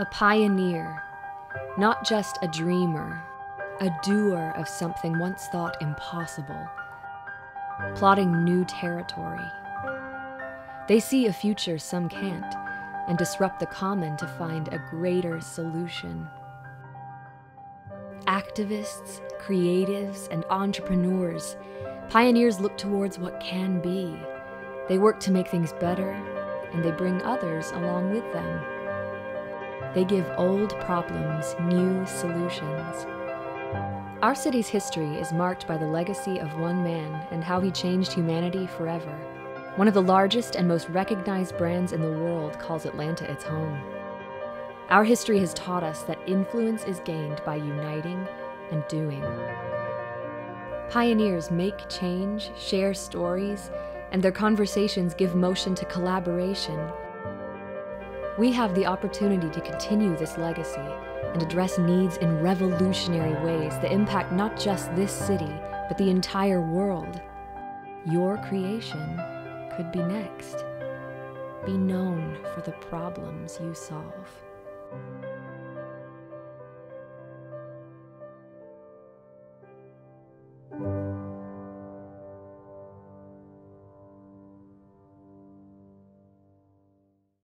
A pioneer, not just a dreamer, a doer of something once thought impossible, plotting new territory. They see a future some can't and disrupt the common to find a greater solution. Activists, creatives, and entrepreneurs, pioneers look towards what can be. They work to make things better, and they bring others along with them. They give old problems new solutions. Our city's history is marked by the legacy of one man and how he changed humanity forever. One of the largest and most recognized brands in the world calls Atlanta its home. Our history has taught us that influence is gained by uniting and doing. Pioneers make change, share stories, and their conversations give motion to collaboration. We have the opportunity to continue this legacy and address needs in revolutionary ways that impact not just this city, but the entire world. Your creation could be next. Be known for the problems you solve.